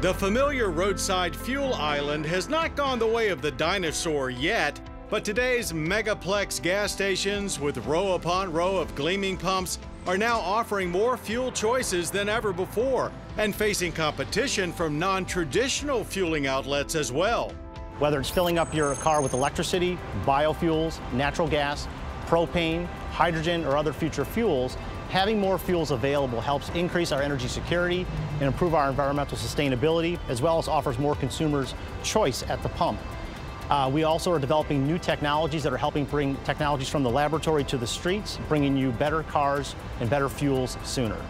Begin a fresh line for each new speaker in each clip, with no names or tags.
The familiar roadside fuel island has not gone the way of the dinosaur yet, but today's megaplex gas stations with row upon row of gleaming pumps are now offering more fuel choices than ever before and facing competition from non-traditional fueling outlets as well.
Whether it's filling up your car with electricity, biofuels, natural gas, propane, hydrogen, or other future fuels, having more fuels available helps increase our energy security and improve our environmental sustainability, as well as offers more consumers choice at the pump. Uh, we also are developing new technologies that are helping bring technologies from the laboratory to the streets, bringing you better cars and better fuels sooner.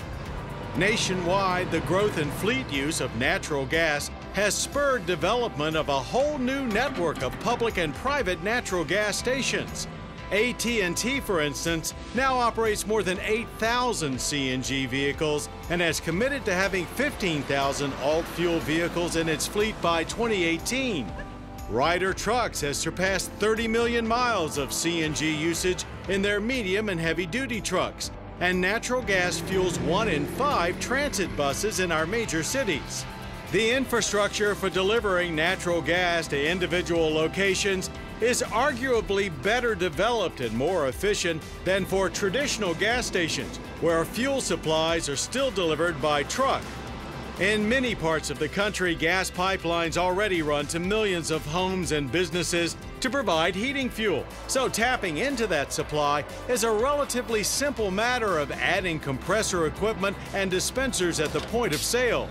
Nationwide, the growth in fleet use of natural gas has spurred development of a whole new network of public and private natural gas stations. AT&T, for instance, now operates more than 8,000 CNG vehicles and has committed to having 15,000 alt-fuel vehicles in its fleet by 2018. Ryder Trucks has surpassed 30 million miles of CNG usage in their medium and heavy duty trucks, and natural gas fuels one in five transit buses in our major cities. The infrastructure for delivering natural gas to individual locations is arguably better developed and more efficient than for traditional gas stations, where fuel supplies are still delivered by truck. In many parts of the country, gas pipelines already run to millions of homes and businesses to provide heating fuel. So tapping into that supply is a relatively simple matter of adding compressor equipment and dispensers at the point of sale.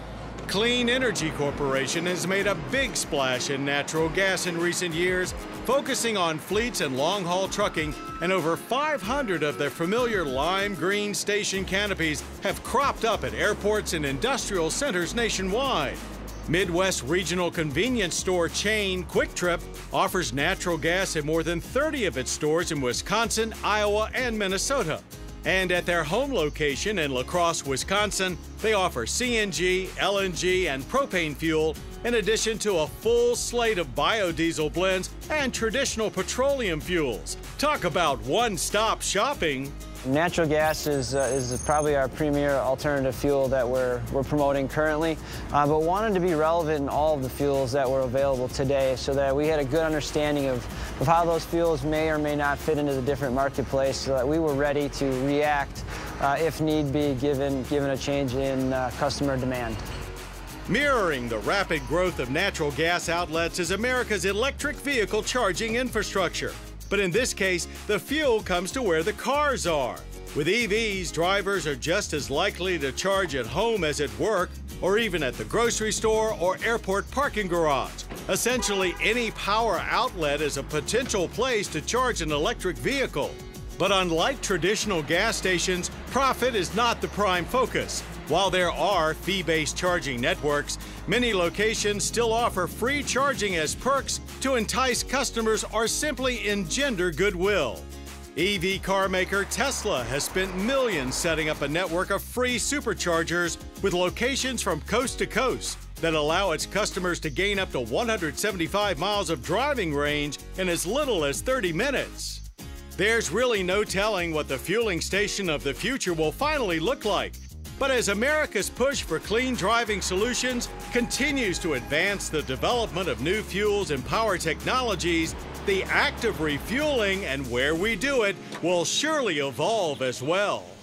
Clean Energy Corporation has made a big splash in natural gas in recent years, focusing on fleets and long haul trucking, and over 500 of their familiar lime green station canopies have cropped up at airports and industrial centers nationwide. Midwest regional convenience store chain Kwik Trip offers natural gas at more than 30 of its stores in Wisconsin, Iowa, and Minnesota. And at their home location in La Crosse, Wisconsin, they offer CNG, LNG, and propane fuel, in addition to a full slate of biodiesel blends and traditional petroleum fuels. Talk about one stop shopping.
Natural gas is, uh, is probably our premier alternative fuel that we're, we're promoting currently, uh, but wanted to be relevant in all of the fuels that were available today so that we had a good understanding of, of how those fuels may or may not fit into the different marketplace so that we were ready to react uh, if need be given, given a change in uh, customer demand.
Mirroring the rapid growth of natural gas outlets is America's electric vehicle charging infrastructure. But in this case, the fuel comes to where the cars are. With EVs, drivers are just as likely to charge at home as at work, or even at the grocery store or airport parking garage. Essentially, any power outlet is a potential place to charge an electric vehicle. But unlike traditional gas stations, profit is not the prime focus. While there are fee based charging networks, many locations still offer free charging as perks to entice customers or simply engender goodwill. EV car maker Tesla has spent millions setting up a network of free superchargers with locations from coast to coast that allow its customers to gain up to 175 miles of driving range in as little as 30 minutes. There's really no telling what the fueling station of the future will finally look like, but as America's push for clean driving solutions continues to advance the development of new fuels and power technologies, the act of refueling and where we do it will surely evolve as well.